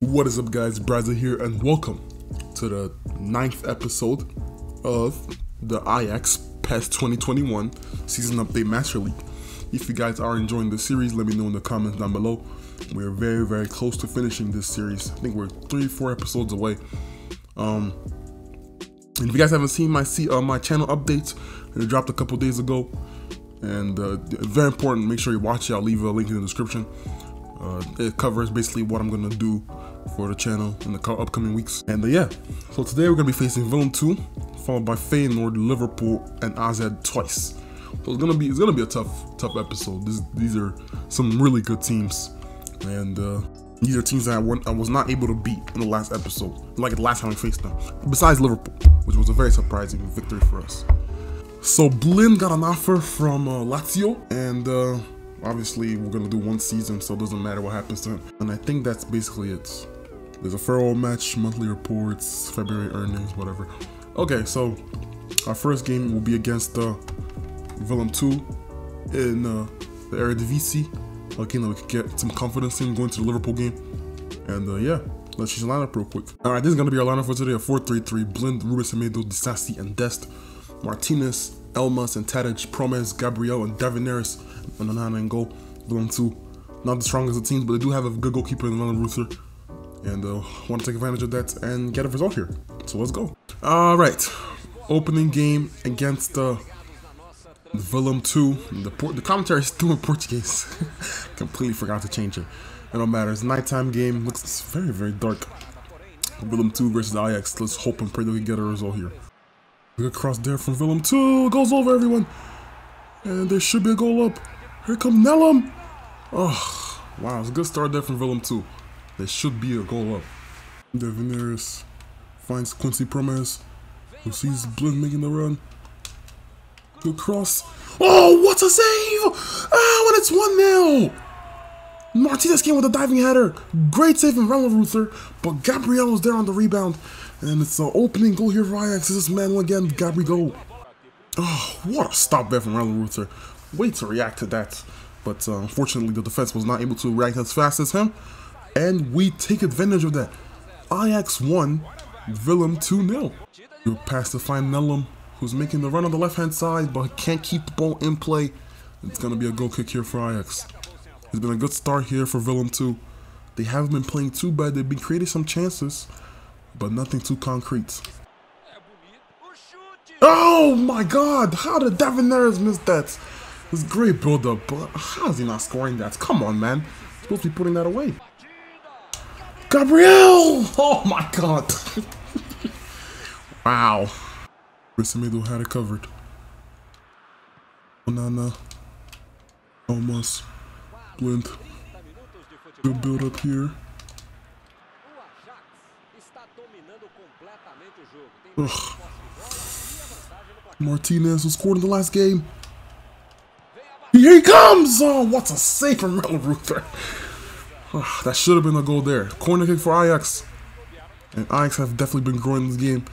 What is up guys, Bryezer here and welcome to the ninth episode of the Ajax PES 2021 Season Update Master League. If you guys are enjoying the series, let me know in the comments down below. We're very, very close to finishing this series. I think we're three, four episodes away. Um, and if you guys haven't seen my see uh, my channel updates, it dropped a couple days ago, and uh, very important. Make sure you watch it. I'll leave a link in the description. Uh, it covers basically what I'm gonna do for the channel in the upcoming weeks. And uh, yeah, so today we're gonna be facing Willem 2, followed by Feyenoord, Liverpool, and AZ twice. So it's gonna be it's gonna be a tough tough episode. This, these are some really good teams, and uh, these are teams that I, I was not able to beat in the last episode, like the last time we faced them. Besides Liverpool, which was a very surprising victory for us. So Blind got an offer from uh, Lazio, and uh, obviously we're gonna do one season, so it doesn't matter what happens to him. And I think that's basically it. There's a farewell match, monthly reports, February earnings, whatever. Okay, so our first game will be against uh, Willem 2 in uh, the Eredivisie. A game that we could get some confidence in going to the Liverpool game. And uh, yeah, let's just line up real quick. All right, this is gonna be our lineup for today: a 4-3-3, Blind, Ruben Semedo, Disasi, and Dest, Martinez, Elmas, and Tadic, Promes, Gabriel, and Davinaris, and Onana and goal. Willem 2, not the strongest of teams, but they do have a good goalkeeper in Ronald Ruther and uh, want to take advantage of that and get a result here. So let's go. All right, opening game against uh, Willem 2. The, the commentary is still in Portuguese. Completely forgot to change it. It don't matter. It's nighttime game. Looks very, very dark. Willem 2 versus Ajax. Let's hope and pray that we get a result here. Good cross there from Willem 2. Goes over everyone. And there should be a goal up. Here comes Nelom. Oh, wow. It's a good start there from Willem 2. There should be a goal up. Davinaris finds Quincy Promes, who sees Blind making the run. Good cross. Oh, what a save! Ah, and it's 1 0! Martinez came with a diving header. Great save from Ronald Ruther, but Gabriel was there on the rebound. And it's an opening goal here for Ajax. This is Manuel again, Gabriel. Oh, what a stop there from Ronald Ruther. Wait to react to that. But uh, unfortunately, the defense was not able to react as fast as him and we take advantage of that. Ajax 1, Willem 2-0. You pass to find Nelom, who's making the run on the left-hand side, but can't keep the ball in play. It's going to be a goal kick here for Ajax. It's been a good start here for Willem 2. They haven't been playing too bad. They've been creating some chances, but nothing too concrete. Oh my god! How did Devin miss that? This great build-up, but how is he not scoring that? Come on, man. He's supposed to be putting that away. Gabriel! Oh my god. wow. Semedo had it covered. Oh, Onana. Almost. Blint. Good build up here. Ugh. Martinez was scored in the last game. Here he comes! Oh, what's a save from Real Ruther. Oh, ah, that should have been a goal there. Corner kick for Ajax. And Ajax have definitely been growing this game.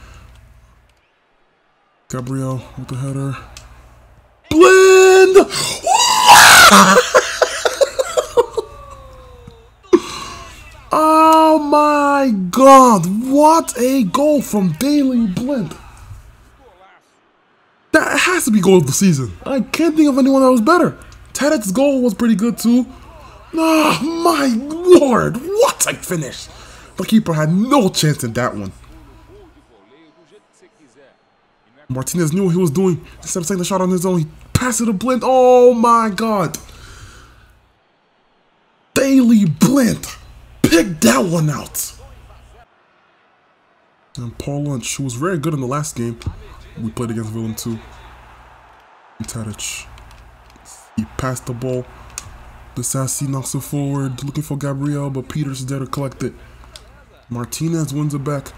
Gabriel with the header. Blind! oh my god! What a goal from Daley Blind! That has to be goal of the season. I can't think of anyone that was better. Tadic's goal was pretty good too. Oh my lord, what a finish! The keeper had no chance in that one. Martinez knew what he was doing. Instead of taking the shot on his own, he passed it to Blint. Oh my god! Daley Blint. picked that one out. And Pol Llonch, who was very good in the last game, we played against Willem 2. Tadic. He passed the ball Disasi knocks it forward, looking for Gabriel, but Peters is there to collect it. Martinez wins it back.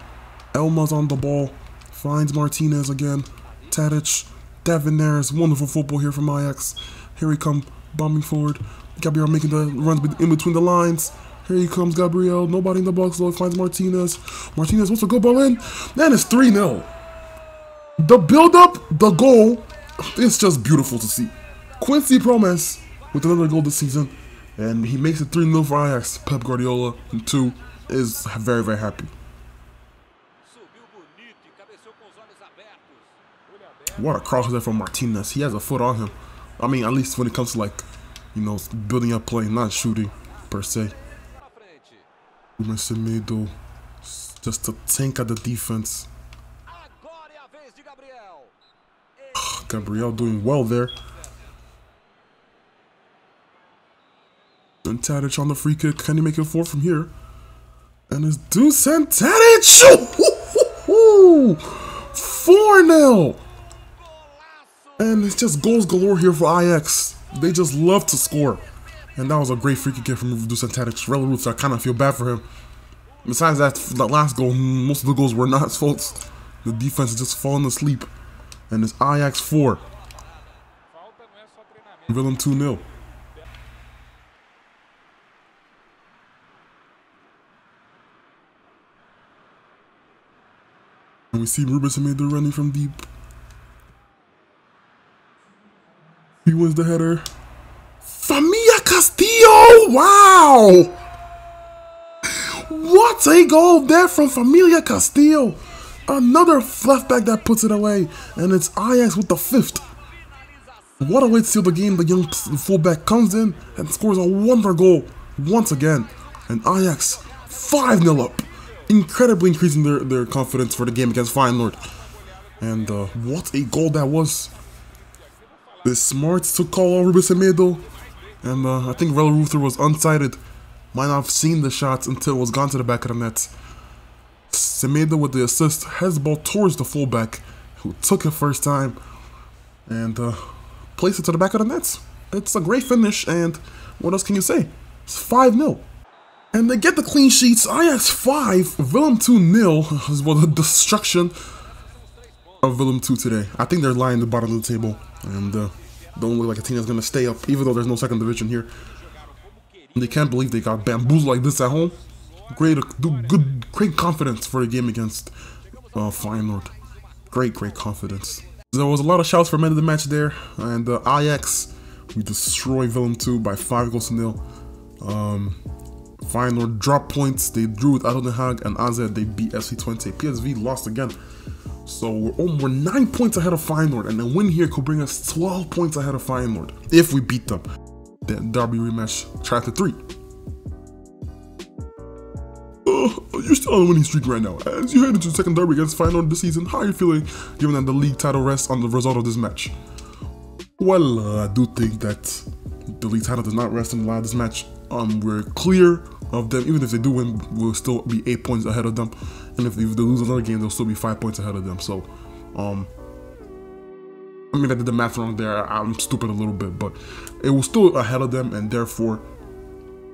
Elmas on the ball. Finds Martinez again. Tadic. Devin Neres. Wonderful football here from Ajax. Here we come, bombing forward. Gabriel making the runs in between the lines. Here he comes, Gabriel. Nobody in the box, though. Finds Martinez. Martinez wants to go ball in. Man, it's 3-0. The build-up, the goal, it's just beautiful to see. Quincy Promes with another goal this season. And he makes it 3 0 for Ajax. Pep Guardiola in 2. is very, very happy. What a cross there from Martinez. He has a foot on him. I mean, at least when it comes to like, you know, building up play, not shooting per se. Semedo just to tank at the defense. Gabriel doing well there. And Tadic on the free kick. Can he make it four from here? And it's Dusan Tadic! 4-0! And it's just goals galore here for Ajax. They just love to score. And that was a great free kick from Dusan Tadic. Rela Roots, I kind of feel bad for him. Besides that, that last goal, most of the goals were not his fault. The defense is just falling asleep. And it's Ajax 4. Willem 2-0. And we see Ruben Semedo running from deep. He wins the header. Familia Castillo! Wow! What a goal there from Familia Castillo! Another left back that puts it away, and it's Ajax with the fifth. What a way to seal the game. The young fullback comes in and scores a wonder goal once again. And Ajax 5 0 up incredibly increasing their, their confidence for the game against Feyenoord. And uh, what a goal that was. The smarts took call on Ruben Semedo. And uh, I think Rela Ruther was unsighted. Might not have seen the shots until it was gone to the back of the net. Semedo with the assist has ball towards the fullback who took it first time and uh, placed it to the back of the net. It's a great finish and what else can you say? It's 5-0. And they get the clean sheets. Ajax 5, Willem 2 0 is well the destruction of Willem 2 today. I think they're lying at the bottom of the table. And uh, don't look like a team that's going to stay up, even though there's no second division here. They can't believe they got bamboozled like this at home. Great, good, great confidence for the game against uh, Feyenoord. Great, great confidence. There was a lot of shouts for men of the match there. And uh, Ajax, we destroy Willem 2 by 5 goals to nil. Um, Feyenoord drop points. They drew with ADO Den Haag and AZ. They beat FC Twente. PSV lost again. So we're, we're 9 points ahead of Feyenoord. And a win here could bring us 12 points ahead of Feyenoord. If we beat them. Then Derby rematch, chapter 3. Uh, you're still on a winning streak right now. As you head into the second derby against Feyenoord this season, how are you feeling given that the league title rests on the result of this match? Well, uh, I do think that the league title does not rest on the line of this match. Um, we're clear of them. Even if they do win, we'll still be eight points ahead of them. And if they, lose another game, they'll still be five points ahead of them. So, um, I mean, I did the math wrong there. I'm stupid a little bit, but it was still ahead of them, and therefore,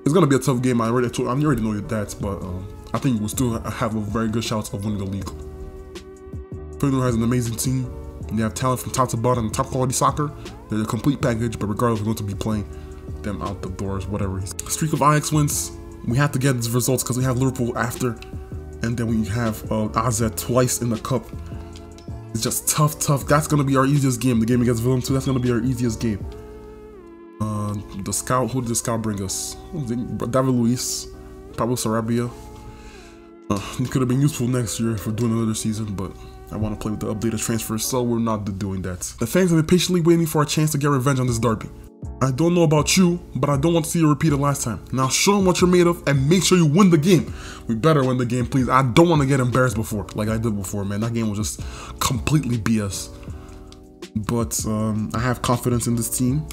it's gonna be a tough game. I already told, I already know that, but um, I think we'll still have a very good chance of winning the league. Feyenoord has an amazing team. They have talent from top to bottom, top quality soccer. They're a complete package, but regardless, we're going to be playing them out the doors, whatever. Streak of Ajax wins we have to get these results because we have Liverpool after, and then we have uh, twice in the cup. It's just tough, tough. That's gonna be our easiest game. The game against Willem 2, that's gonna be our easiest game. Uh, the scout, who did the scout bring us? David Luiz, Pablo Sarabia. Uh, it could have been useful next year for doing another season, but I want to play with the updated transfers, so we're not doing that. The fans have been patiently waiting for a chance to get revenge on this derby. I don't know about you, but I don't want to see you repeat it last time. Now show them what you're made of and make sure you win the game. We better win the game, please. I don't want to get embarrassed before, like I did before, man. That game was just completely BS. But um, I have confidence in this team.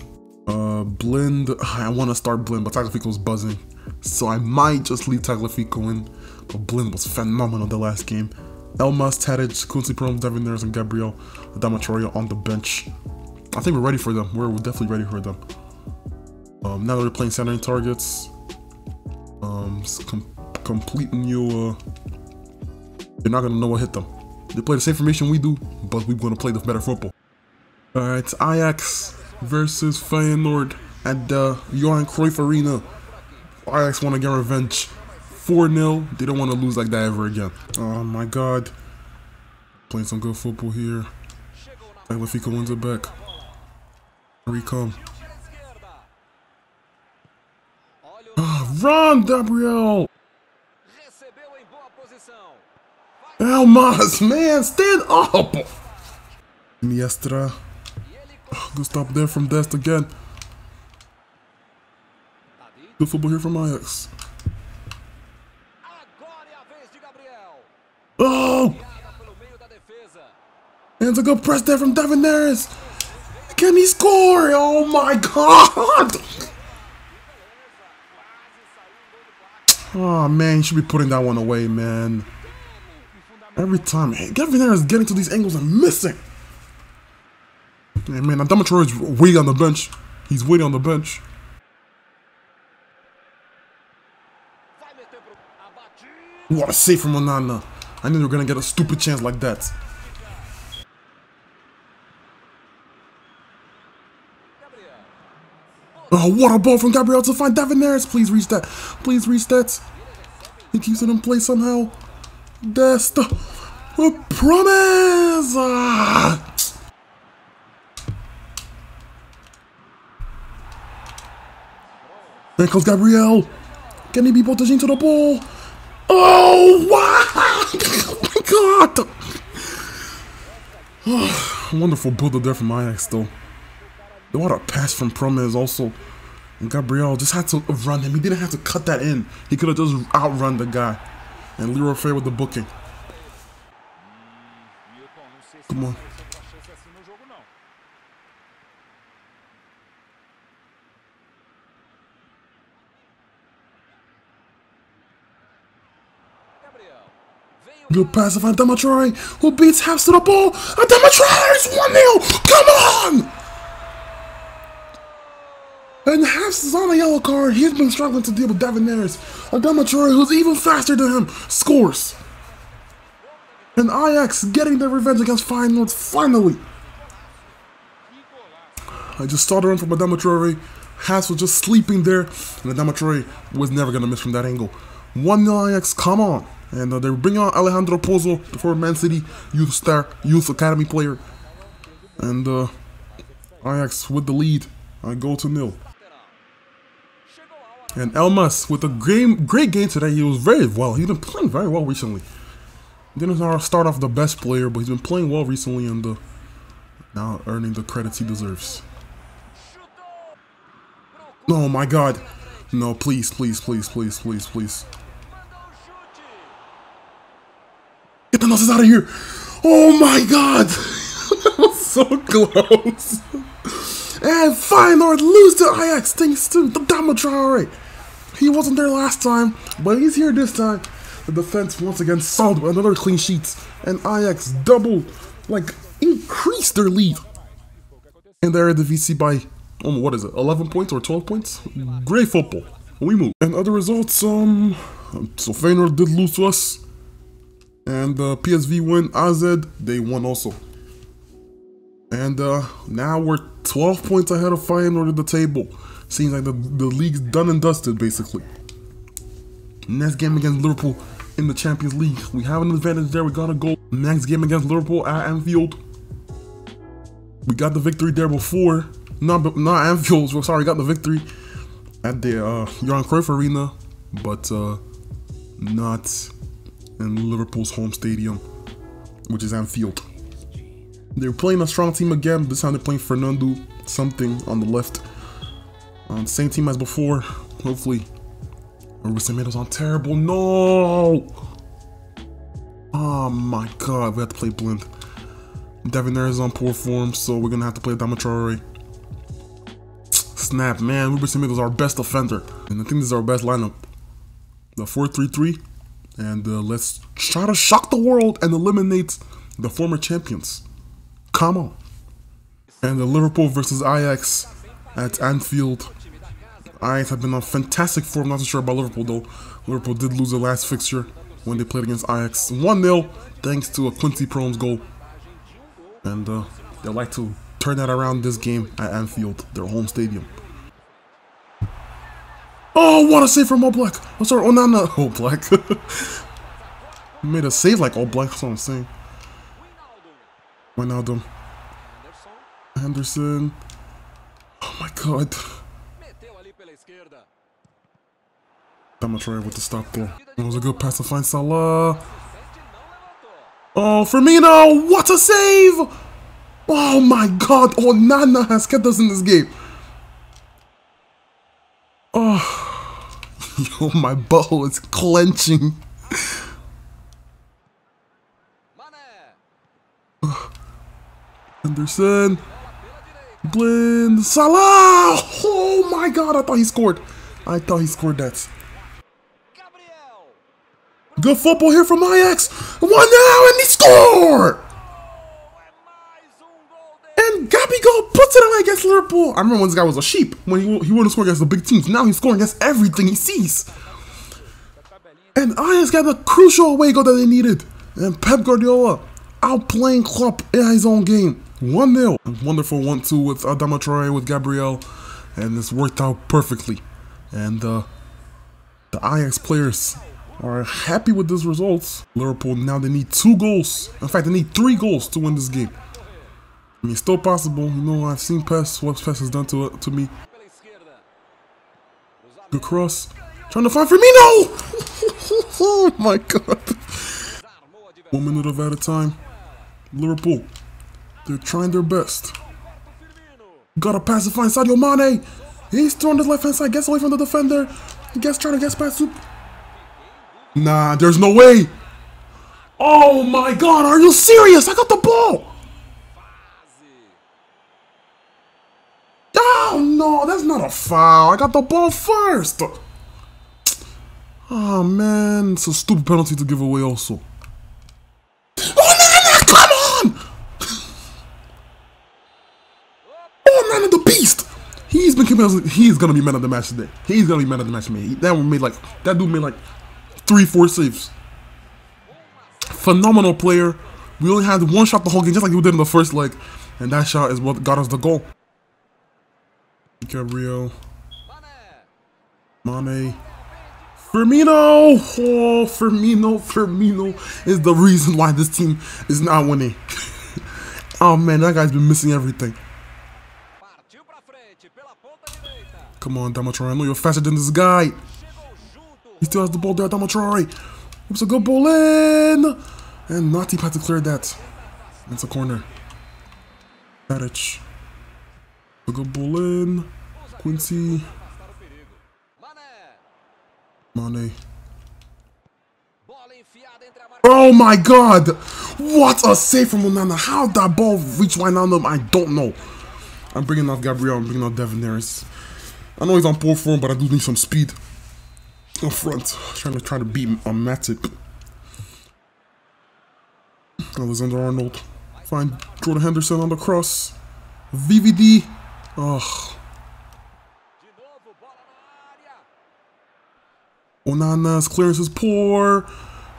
Uh, Blind, I want to start Blind, but Tagliafico's buzzing. So I might just leave Tagliafico in. But Blind was phenomenal the last game. Elmas, Tadic, Quincy Promes, Devin Neres, and Gabriel Adama on the bench. I think we're ready for them. We're, definitely ready for them. Um, now that we're playing centering targets, um, com complete new. Uh, they're not gonna know what hit them. They play the same formation we do, but we're gonna play the better football. All right, Ajax versus Feyenoord at the Johan Cruyff Arena. Ajax want to get revenge. 4-0. They don't want to lose like that ever again. Oh my god. Playing some good football here. Tagliafico wins it back. Come. Ah, run, Gabriel! Elmas, man, stand up! Iniestra. Oh, good stop there from Dest again. Good football here from Ajax. Oh! And a good press there from David Neres. Can he score? Oh my god! Oh man, you should be putting that one away, man. Every time, hey, Gavin is getting to these angles and missing. Yeah, man, Adamatro is waiting on the bench. He's waiting on the bench. What a save from Onana. I knew we were gonna get a stupid chance like that. Oh, what a ball from Gabriel to find Devin Neres. Please reach that. Please reach that. He keeps it in place somehow. That's the promise. Ah. There comes Gabriel. Can he be positioned to the ball? Oh, wow! oh my god! Oh, wonderful builder there from Ajax, though. What a pass from Promes also. And Gabriel just had to run him. He didn't have to cut that in. He could have just outrun the guy. And Leroy Fer with the booking. Come on. Good pass of Adama who beats Haps to the ball. Adama Traore 1-0. Come on! And Haps is on a yellow card. He's been struggling to deal with David Neres. Adama Traore, who's even faster than him, scores. And Ajax getting their revenge against Feyenoord finally. I just the run from Adama Traore. Haps was just sleeping there. And Adama Traore was never going to miss from that angle. 1-0 Ajax, come on. And uh, they're bringing on Alejandro Pozo, the former Man City youth star, youth academy player. And uh, Ajax with the lead. I go to nil. And Elmas with a great, great game today. He was very well. He's been playing very well recently. Didn't start off the best player, but he's been playing well recently and uh, now earning the credits he deserves. Oh my god. No, please, please, please, please, please, please. Get the noses out of here. Oh my god. so close. And Feyenoord lose to Ajax thanks to the Adama Traore. He wasn't there last time, but he's here this time. The defense once again solved another clean sheet, and Ajax double, like, increased their lead. And they're the VC by, um, what is it, 11 points or 12 points? Great football. We move. And other results, um, so Feyenoord did lose to us. And uh, PSV win, AZ, they won also. And uh, now we're 12 points ahead of Feyenoord at the table. Seems like the, the league's done and dusted, basically. Next game against Liverpool in the Champions League. We have an advantage there. We got a goal. Next game against Liverpool at Anfield. We got the victory there before. Not, not Anfield. Sorry, got the victory at the uh, Johan Cruyff Arena. But uh, not in Liverpool's home stadium, which is Anfield. They're playing a strong team again. This time they're playing Fernando something on the left. Um, same team as before. Hopefully. Semedo's on terrible. No! Oh my god, we have to play blind. Devin is on poor form, so we're gonna have to play Damatrari. Snap, man. Ruben Semedo's our best offender. And I think this is our best lineup. The 4-3-3. And uh, let's try to shock the world and eliminate the former champions. Come on. And the Liverpool versus Ajax at Anfield. Ajax have been on fantastic form. Not so sure about Liverpool though. Liverpool did lose the last fixture when they played against Ajax. 1-0 thanks to a Quincy Promes goal. And uh, they'd like to turn that around this game at Anfield, their home stadium. Oh, what a save from Oblak. Oh, sorry. Oh, no, no. Oblak. Made a save like Oblak. That's what I'm saying. Wijnaldum. Anderson. Oh, my God. With the stop there. It was a good pass to find Salah. Oh, Firmino! What a save! Oh my god! Oh, Nana has kept us in this game. Oh, yo, my butthole is clenching. Anderson. Blind. Salah! Oh my god, I thought he scored. I thought he scored that. Good football here from Ajax. One now, and he scored! And Gabigol puts it away against Liverpool. I remember when this guy was a sheep, when he, he wouldn't score against the big teams. Now he's scoring against everything he sees. And Ajax got the crucial away goal that they needed. And Pep Guardiola outplaying Klopp in his own game. 1-0. Wonderful 1-2 with Adama Traore with Gabriel. And this worked out perfectly. And uh, the Ajax players are happy with these results. Liverpool now they need two goals. In fact, they need three goals to win this game. I mean, still possible. You know, I've seen PES, what PES has done to to me. Good cross. Trying to find Firmino! oh my god. One minute of at a time. Liverpool. They're trying their best. Gotta pass to find Sadio Mane. He's throwing his left hand side, gets away from the defender. He gets trying to get past Soup. Nah, there's no way. Oh my god, are you serious? I got the ball. Oh no, that's not a foul. I got the ball first. Oh man, it's a stupid penalty to give away also. Oh Nana, come on! Oh Nana the beast! He's been coming he's gonna be man of the match today. He's gonna be man of the match, man. That one made like that dude made like three, four saves. Phenomenal player. We only had one shot the whole game, just like we did in the first leg. And that shot is what got us the goal. Gabriel. Mane. Firmino! Oh, Firmino, Firmino is the reason why this team is not winning. oh man, that guy's been missing everything. Come on, Demetriou. I know you're faster than this guy. He still has the ball there, Demetriou. It's a good ball in. And Matip had to clear that. It's a corner. Tadic. A good ball in. Quincy. Mane. Oh my god! What a save from Onana. How that ball reached Wijnaldum, I don't know. I'm bringing out Gabriel, I'm bringing out Devin Harris. I know he's on poor form, but I do need some speed up front. Trying to try to beat a Matip. Alexander Arnold. Find Jordan Henderson on the cross. VVD. Oh. Onana's clearance is poor.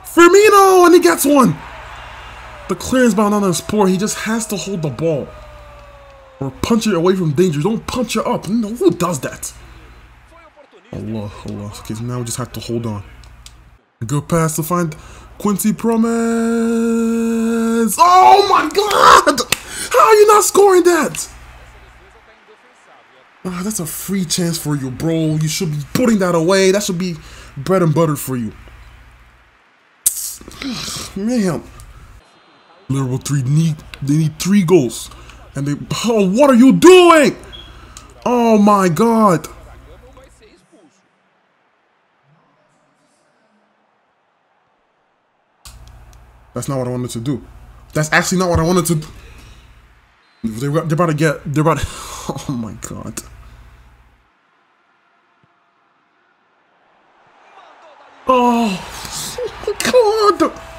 Firmino, and he gets one. The clearance by Onana is poor. He just has to hold the ball. Or punch it away from danger. Don't punch it up. No, who does that? Allah, Allah. Okay, so now we just have to hold on. Good pass to find Quincy Promise. Oh my god! How are you not scoring that? Ah, that's a free chance for you, bro. You should be putting that away. That should be bread and butter for you. Man. Liverpool three need they need three goals. And they oh what are you doing? Oh my god. That's not what I wanted to do. That's actually not what I wanted to do. They're, they're about to get, they're about to, oh my god. Oh, God.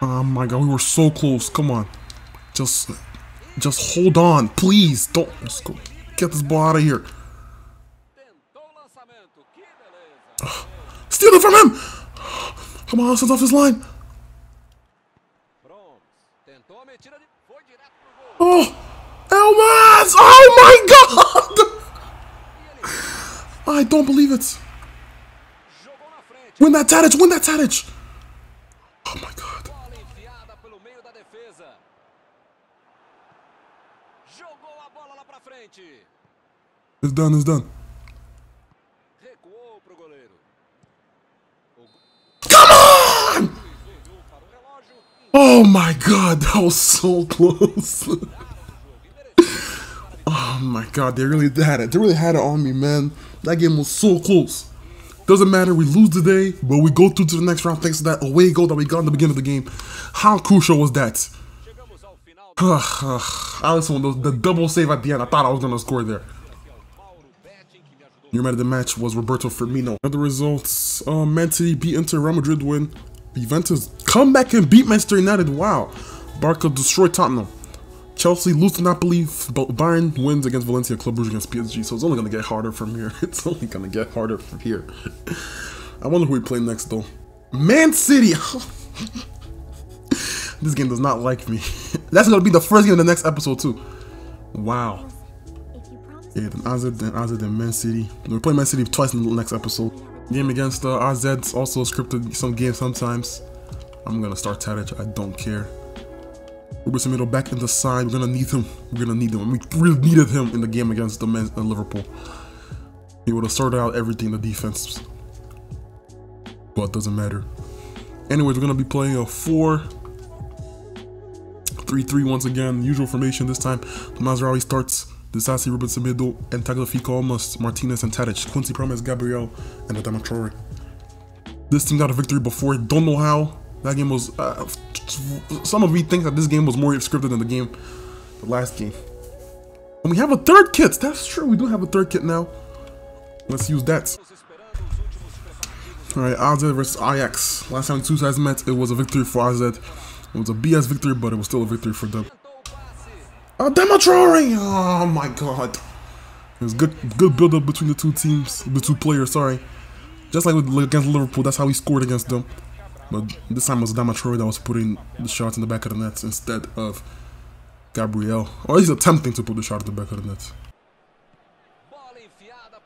Oh my god, we were so close. Come on. Just, just hold on. Please, don't, let's go. Get this ball out of here. Steal it from him! Come on, sends off his line. Oh, Elmas! Oh my God! I don't believe it. Win that Tadic! Win that Tadic! Oh my God. It's done, it's done. Come on! Oh my god, that was so close. oh my god, they really had it. They really had it on me, man. That game was so close. Doesn't matter, we lose today, but we go through to the next round thanks to that away goal that we got in the beginning of the game. How crucial was that? I Alisson, the, the double save at the end, I thought I was going to score there. Your man of the match was Roberto Firmino. Other results, uh, Man City beat Inter, Real Madrid win. Juventus come back and beat Manchester United, wow. Barca destroyed Tottenham. Chelsea lose to Napoli. Bayern wins against Valencia. Club Brugge against PSG. So it's only going to get harder from here. It's only going to get harder from here. I wonder who we play next, though. Man City. this game does not like me. That's going to be the first game of the next episode, too. Wow. Yeah, then AZ, then AZ, then Man City. We're playing Man City twice in the next episode. Game against uh, AZ, also scripted some games sometimes. I'm to start Tadic. I don't care. Robertson middle back in the side. We're gonna need him. We're gonna need him. We really needed him in the game against the men, uh, Liverpool. He would have sorted out everything the defense, but doesn't matter. Anyways, we're gonna be playing a four. 3-3 once again, usual formation this time. Mazraoui starts, Disasi, Robertson middle, and Tagliafico almost, Martinez and Tadic, Quincy Promes, Gabriel, and Adama Traore. This team got a victory before, don't know how. That game was uh, some of me think that this game was more scripted than the game, the last game. And we have a third kit. That's true. We do have a third kit now. Let's use that. All right, AZ versus Ajax. Last time two sides met, it was a victory for AZ. It was a BS victory, but it was still a victory for them. Oh, Demetrori! Oh my god. It was good good build up between the two teams, the two players, sorry. Just like with, against Liverpool, that's how he scored against them. But this time it was Adama Traore that was putting the shots in the back of the net instead of Gabriel. Or he's attempting to put the shot in the back of the net.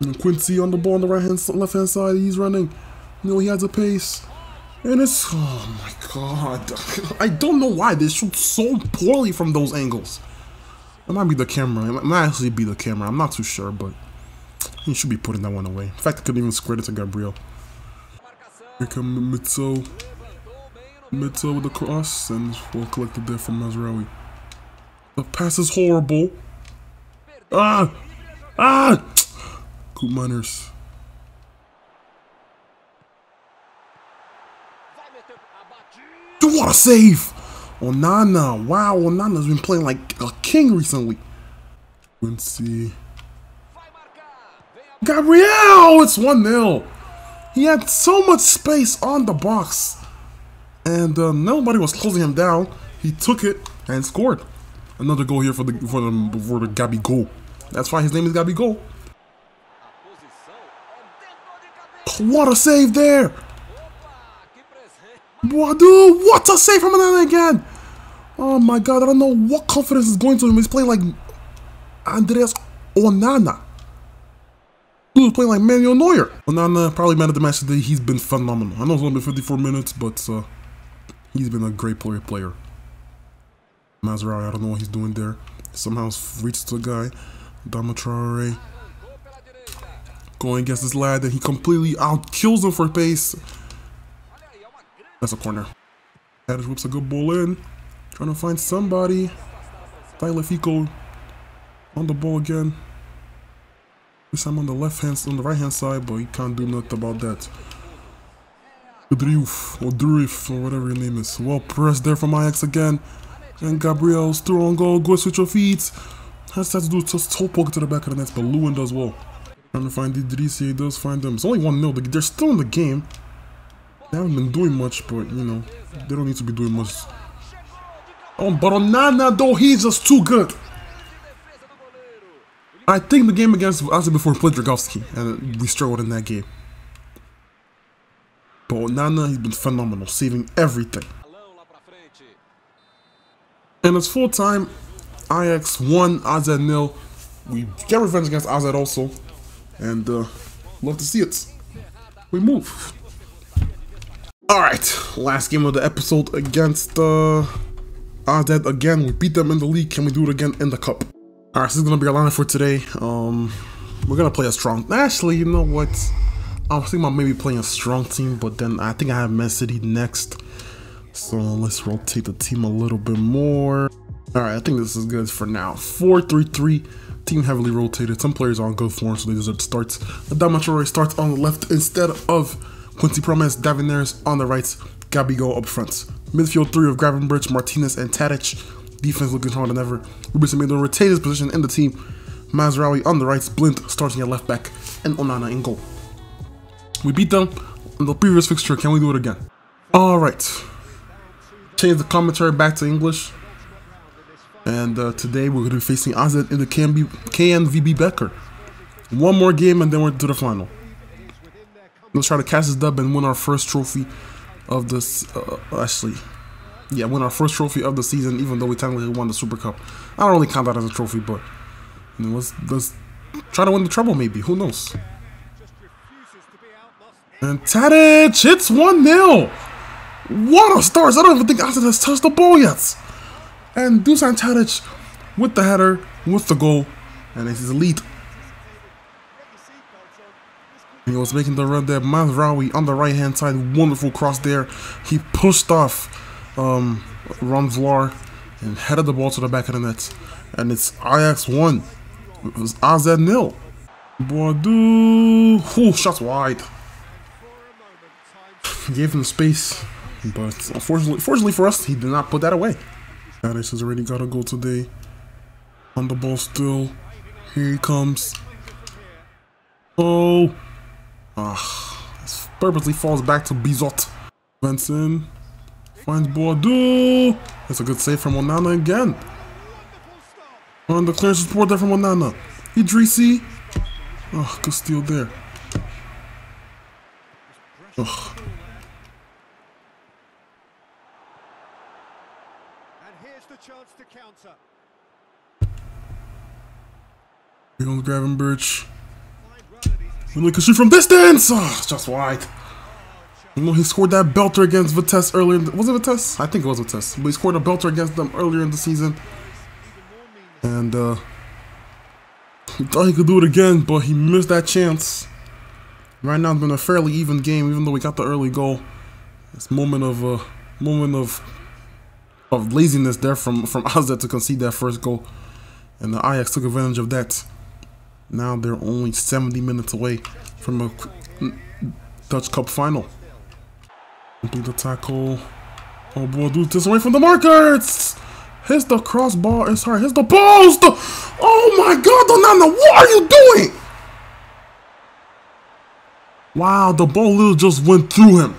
And Quincy on the ball on the right hand, left hand side. He's running. You know, he has a pace. And it's, oh my god. I don't know why they shoot so poorly from those angles. It might be the camera. It might actually be the camera. I'm not too sure, but he should be putting that one away. In fact, I couldn't even square it to Gabriel. Here come Midtsjø. Midtsjø with the cross and well collected there from Mazraoui. The pass is horrible. Ah! Ah! Koopmeiners. Dude, what a save! Onana. Wow, Onana's been playing like a king recently. Quincy. Gabriel! It's 1-0. He had so much space on the box and uh, nobody was closing him down. He took it and scored. Another goal here for the for the for the Gabigol. That's why his name is Gabigol. What a save there! What, what a save from another again! Oh my god, I don't know what confidence is going to him. He's playing like Andreas Onana. He was playing like Manuel Neuer. Onana probably man of the match today. He's been phenomenal. I know it's only been 54 minutes, but uh, He's been a great player. player. Mazraoui, I don't know what he's doing there. Somehow reaches the guy. Damatrare. Going against this lad that he completely out kills him for pace. That's a corner. Haddish whips a good ball in. Trying to find somebody. Tagliafico on the ball again. This time on the left hand, on the right hand side, but he can't do nothing about that. Udriuf, or Durif, or whatever your name is. Well pressed there from Ajax again. And Gabriel's through oh, on goal, goes with your feet. Has to do just toe poke to the back of the net, but Lewin does well. Trying to find Idrissi, he does find them. It's only 1-0, they're still in the game. They haven't been doing much, but, you know, they don't need to be doing much. Oh, but Onana, though, he's just too good. I think the game against, as before, played Dragowski, and we struggled in that game. But Nana, he's been phenomenal, saving everything. And it's full time. Ajax 1, AZ nil. We get revenge against AZ also. And uh, love to see it. We move. Alright, last game of the episode against uh, AZ again. We beat them in the league. Can we do it again in the cup? Alright, this is to be our lineup for today. Um, We're to play a strong... Actually, you know what? I was thinking about maybe playing a strong team, but then I think I have Man City next. So let's rotate the team a little bit more. All right, I think this is good for now. 4-3-3, team heavily rotated. Some players are on good form, so they deserve starts. Adama Traore starts on the left instead of Quincy Promes, Davinares on the right, Gabigol up front. Midfield three of Gravenberch, Martinez, and Tadic. Defense looking harder than ever. Ruben Semedo retains his position in the team. Mazraoui on the right, Blind starting at left back, and Onana in goal. We beat them in the previous fixture. Can we do it again? All right. Change the commentary back to English. And uh, today we're going to be facing AZ in the KNB, KNVB Beker. One more game and then we're to the final. Let's try to catch this dub and win our first trophy of this. Uh, actually, yeah, win our first trophy of the season, even though we technically won the Super Cup. I don't really count that as a trophy, but you know, let's let's try to win the treble. Maybe who knows? And Tadic it's one 0 What a start! I don't even think Asad has touched the ball yet. And Dusan Tadic with the header, with the goal, and it's is a lead. He was making the run there. Mazraoui on the right hand side. Wonderful cross there. He pushed off um, Ron Vlaar and headed the ball to the back of the net. And it's Ajax 1. It was AZ nil. Boadu. Ooh, shots wide. Gave him space. But unfortunately, fortunately for us, he did not put that away. Addis has already got a goal today. On the ball still. Here he comes. Oh. Ah, this purposely falls back to Bizot. Benson finds Boadu. That's a good save from Onana again. On the clearance support there from Onana. Idrissi. Oh, good steal there. Ugh. And here's the chance to counter. Comes Gravenberch. And look, shoot from distance! Oh, just wide. You know, he scored that belter against Vitesse earlier. In The, was it Vitesse? I think it was Vitesse. But he scored a belter against them earlier in the season. And, uh, he thought he could do it again, but he missed that chance. Right now, it's been a fairly even game, even though we got the early goal. This moment of, uh, moment of, of laziness there from, from AZ to concede that first goal. And the Ajax took advantage of that. Now they're only 70 minutes away from a Dutch Cup final. Complete the tackle. Oh boy, dude, this away from the markers! Hits the crossbar, eh, it's hard, hits the post! Oh my god, Donana, what are you doing? Wow, the ball just went through him.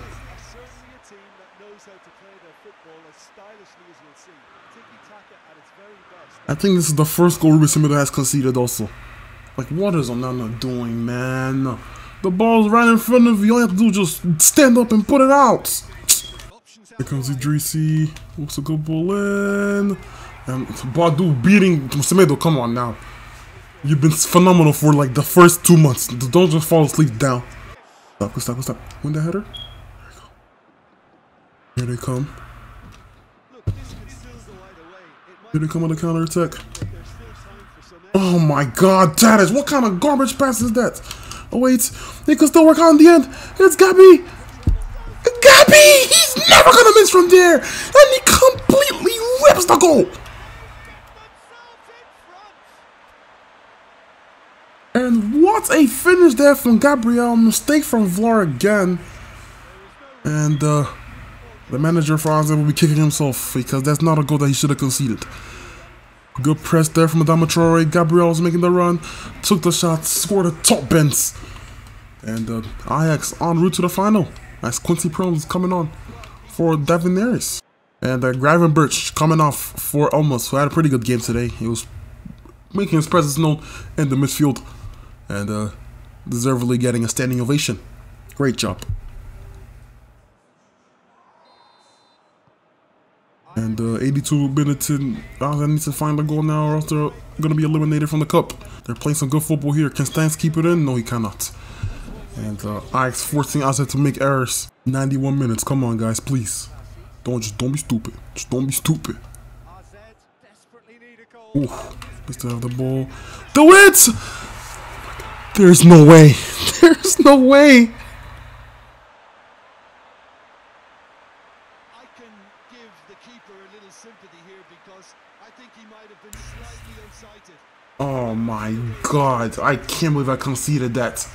I think this is the first goal Ruben has conceded also. Like, what is Onana doing, man? The ball's right in front of you. All you have to do is just stand up and put it out. Here comes Idrissi. Looks a good ball in. And Boadu beating Semedo. Come on now. You've been phenomenal for like the first two months. Don't just fall asleep down. Stop, stop, stop. Win the header. Here they come. Here they come on the counter attack. Oh my god, that is what kind of garbage pass is that? Oh wait, they can still work on the end. It's Gabby. Gabby! He's never gonna miss from there! And he completely rips the goal! And what a finish there from Gabriel. Mistake from Vlaar again. And uh, the manager for will be kicking himself because that's not a goal that he should have conceded. Good press there from Adama Traore. Gabriel was making the run. Took the shot. Scored a top bends. And uh, Ajax en route to the final. As Quincy Promes coming on for Davinares. And uh, Gravenberch coming off for Almost, who had a pretty good game today. He was making his presence known in the midfield. And uh, deservedly getting a standing ovation. Great job. And uh, 82 minutes in, uh, needs to find a goal now or else they're going to be eliminated from the cup. They're playing some good football here. Can Stans keep it in? No, he cannot. And uh, Ajax forcing Azet to make errors. 91 minutes. Come on, guys, please. Don't just don't be stupid. Just don't be stupid. Ooh, they still have the ball. The wits! There's no way. There's no way. can give the keeper a little sympathy here because I think he might have been slightly unsighted. Oh my god, I can't believe I conceded that. To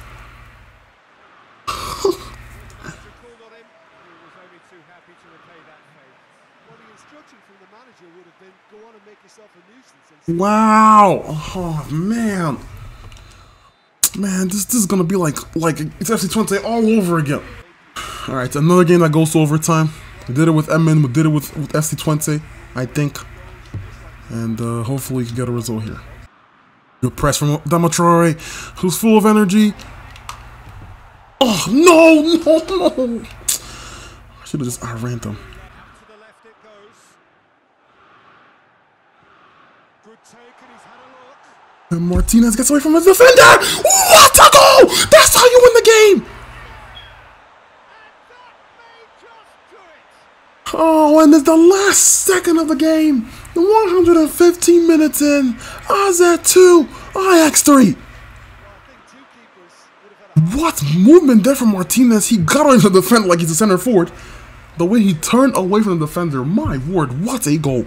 call on him, he was only too happy to that. Well, the instruction from the manager would have been go on and make yourself a nuisance. Wow! Oh man. Man, this this is gonna be like like it's FC Twente all over again. Alright, another game that goes to overtime. We did it with Emmen, we did it with, with FC Twente, I think. And uh, hopefully we can get a result here. Good press from Damatrore, who's full of energy. Oh no, no, no! I should have just outran them. To the left it goes. Good take, and he's had a look. And Martinez gets away from his defender. What a goal! That's how you win the game. May just do it. And it's the last second of the game. The 115 minutes in. AZ 2, Ajax 3. I think two keepers would have had a What movement there from Martinez? He got from the defender like he's a center forward. The way he turned away from the defender, my word, what a goal.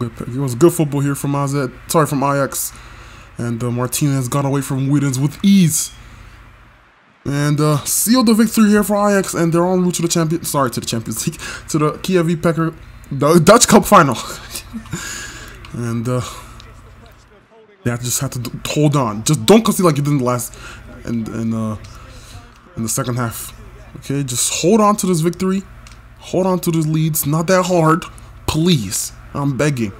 It was good football here from AZ, sorry, from Ajax. And uh, Martinez got away from Wuytens with ease. And uh, sealed the victory here for Ajax, and they're on route to the champion. Sorry, to the Champions League, to the KNVB Beker, the Dutch Cup final. and uh, they just have to hold on. Just don't concede like you did in the last, and in, uh, in the second half. Okay, just hold on to this victory. Hold on to these leads. Not that hard, please. I'm begging.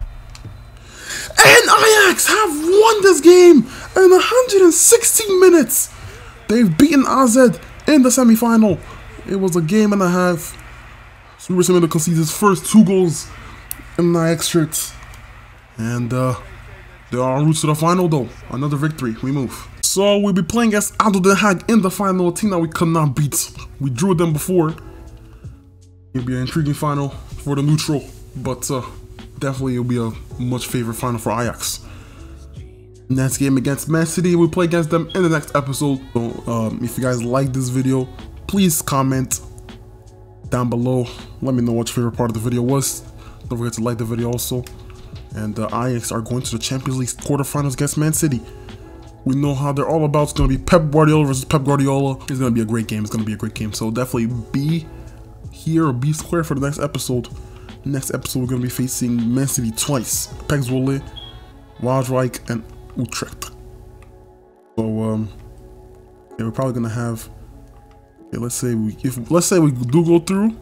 And Ajax have won this game in 116 minutes. They've beaten AZ in the semi-final. It was a game and a half. Super Semedo concedes his first two goals in the shirts. And uh, they are en route to the final though. Another victory. We move. So we'll be playing against Ado Den Haag in the final, a team that we could not beat. We drew them before. It'll be an intriguing final for the neutral, but uh, definitely it'll be a much favorite final for Ajax. Next game against Man City, we play against them in the next episode. So um, if you guys like this video, please comment down below. Let me know what your favorite part of the video was. Don't forget to like the video also. And uh, Ajax are going to the Champions League quarterfinals against Man City. We know how they're all about. It's going to be Pep Guardiola versus Pep Guardiola. It's going to be a great game. It's going to be a great game. So definitely be here or be square for the next episode. Next episode, we're going to be facing Man City twice. PEC Zwolle, Waalwijk, and Utrecht. So, um, yeah, we're probably to have, okay, let's say we, if, let's say we do go through,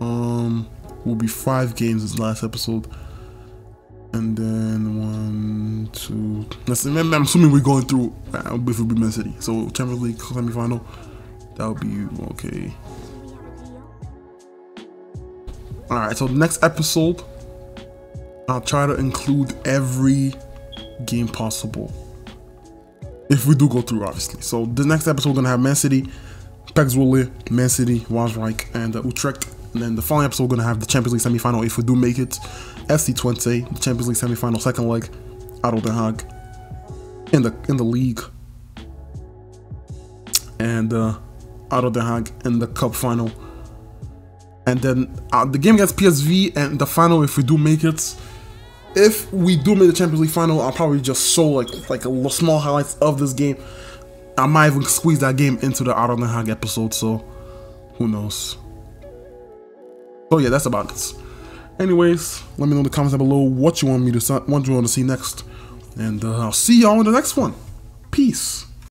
um, will be five games this last episode. And then one, two. Let's see. I'm assuming we're going through uh, if we beat Man City. So Champions League semi-final. That would be okay. All right. So next episode, I'll try to include every game possible. If we do go through, obviously. So the next episode, we're gonna have Man City, PEC Zwolle, Man City, Waalwijk, and uh, Utrecht. And then the following episode, we're gonna have the Champions League semi-final if we do make it. FC Twente, the Champions League semi-final, second leg, Ado Den Haag in the in the league, and uh, Ado Den Haag in the cup final. And then uh, the game against PSV and the final if we do make it. If we do make the Champions League final, I'll probably just show like like a small highlights of this game. I might even squeeze that game into the Den Haag episode. So who knows? So yeah, that's about it. Anyways, let me know in the comments down below what you want me to what you want to see next, and uh, I'll see y'all in the next one. Peace.